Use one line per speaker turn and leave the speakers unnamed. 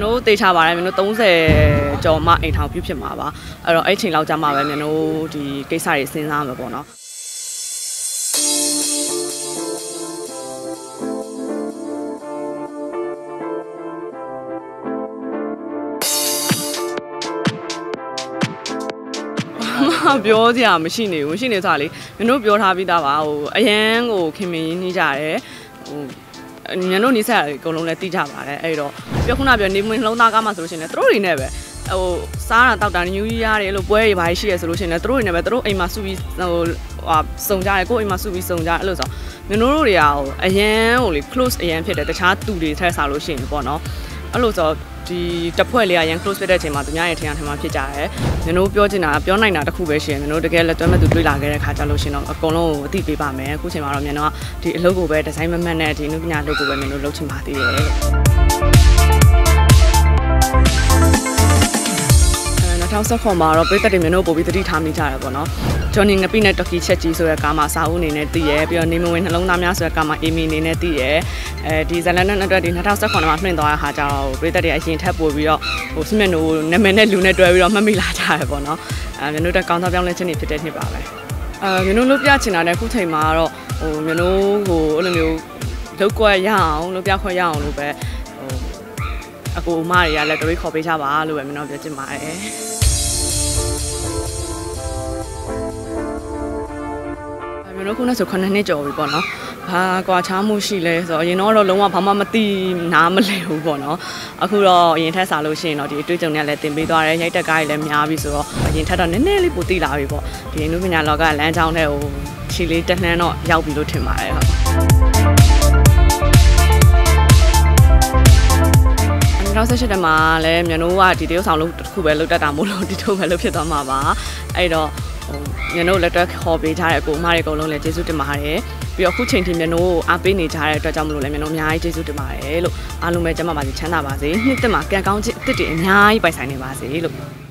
ကျွန်တော်တို့တေချာပါတယ်ကျွန်တော်30ကျော်မှအိမ်ထောင်ပြုဖြစ်မှာပါအဲ့တော့အဲ့ချိန်လောက်ကြာမှပဲကျွန်တော်တို့ဒီကိစ္စတွေစဉ်းစားမှာပေါ့နော်မပြောစရာမရှိနေဘူးရှိနေဆိုတာလေမင်းတို့ပြောထားပြီးသားပါဟိုအရန်ကိုခင်မင်းရင်းနှီးကြတယ်ဟို ညတို့နေဆက်အကုန်လုံးလည်းတိကြပါတယ်အဲ့တော့ပြောခုနပြောနေမင်းလုံးသားကားမှဆိုလို့ရှိရင်လည်းသူတို့တွေနဲ့ပဲဟိုစားတာတောက်တာညူကြီးရတယ်အဲ့လိုပွဲတွေဘာရှိရဆိုလို့ရှိရင်လည်းသူတို့တွေနဲ့ပဲသူတို့အိမ်မှာစုပြီးဟိုဟာစုံကြတယ်ကိုယ့်အိမ်မှာစုပြီးစုံကြတယ်အဲ့လိုဆိုမင်းတို့တွေကဟိုအရန်ဟိုလေ close အရန်ဖြစ်တယ်တခြားသူတွေထက်စားလို့ရှိရင်ပေါ့နော် အဲ့လိုဆိုဒီတစ်ဖွဲ့လေးကရန် close ဖြစ်တဲ့အချိန်မှာသူများရဲ့ထင်ရထင်မှာဖြစ်ကြတယ်။ကျွန်တော်ပြောချင်တာပြောနိုင်တာတစ်ခုပဲရှိရင်ကျွန်တော်တကယ်လက်တွဲမဲ့သူတွေးလာခဲ့တဲ့ခါကြလို့ရှင်တော့အကုန်လုံးကိုအသိပေးပါမယ်။အခုချိန်မှာတော့မြန်တော့ဒီအလုပ်ကိုပဲဒီဇိုင်းမမတ်နဲ့ဒီနုပညာအလုပ်ကိုပဲမြန်တို့လုပ်ချင်ပါသေးတယ် 2019မှာတော့ပြည်သက်တွေမျိုးတို့ပို့ပြီးတတိထားမိကြတယ်ပေါ့နော်။ဂျွန်နီငပိနဲ့တော်ကီချက်ကြီးဆိုတဲ့ကားမှာစာအုပ်အနေနဲ့တည်ရဲပြီးတော့နေမဝင်နှလုံးသားများဆိုတဲ့ကားမှာအေမီအနေနဲ့တည်ရဲအဲဒီဇလန်နဲ့အတွက်ဒီ2019မှာမှင့်သွားတဲ့ဟာကြောင့်ပြည်သက်တွေအရင်ထက်ပို့ပြီးတော့ဟိုစမင်တို့နာမည်နဲ့လူနဲ့တွဲပြီးတော့မှတ်မိလာကြတယ်ပေါ့နော်။အဲမျိုးတို့တက်ကောင်းသောပြောင်းလဲခြင်းတွေဖြစ်တဲ့နှစ်ပါပဲ။အဲမျိုးတို့လုပ်ပြချင်တာနဲ့အခုချိန်မှာတော့ဟိုမျိုးတို့ဟိုအဲ့လိုမျိုးလောက်ကွက်ရအောင်လုပ်ပြခွက်ရအောင်လို့ပဲဟို အကူအမတွေကလည်းတွေးခေါ်ပေးကြပါလို့ပဲမင်းတို့ပြောချင်ပါတယ်။ကျွန်တော်ခုနဆို9နှစ်ကျော်ပြီပေါ့နော်။ဘာကွာချားမှုရှိလဲဆိုတော့အရင်တော့လုံးဝဘာမှမသိနားမလည်ဘူးပေါ့နော်။အခုတော့အရင်ထက်စားလို့ရှိရင်တော့ဒီအတွေ့အကြုံတွေလည်းတင်ပေးသွားတယ်။ရိုက်တက်ကားတွေလည်းများပြီဆိုတော့အရင်ထက်တော့နည်းနည်းလေးပိုသိလာပြီပေါ့။ဒီအနုပညာလောကလမ်းကြောင်းထဲကိုခြေလေးတက်နှန်းတော့ရောက်ပြီလို့ထင်ပါတယ်ဟုတ်။ နောက်ဆက်ရှိတယ်မှာလည်းမြန်တို့ကဒီတရုတ်ဆောင်လို့တစ်ခုပဲလုတ်တတ်တာမို့လို့ဒီထုတ်ပဲလုတ်ဖြစ်သွားမှာပါအဲ့တော့ဟိုမြန်တို့လက်တွဲခေါ်ပေးကြတဲ့အကိုအမတွေအကုန်လုံးလည်းကျေးဇူးတင်ပါတယ်ပြီးတော့အခုချိန်ထိမြန်တို့အားပေးနေကြတဲ့အတွက်ကြောင့်မလို့လည်းမြန်တို့အများကြီးကျေးဇူးတင်ပါတယ်လို့အားလုံးပဲကျမပါစေချမ်းသာပါစေနှစ်သက်မှာကံကောင်းခြင်းအစ်စ်တွေအများကြီးပိုင်ဆိုင်နေပါစေလို့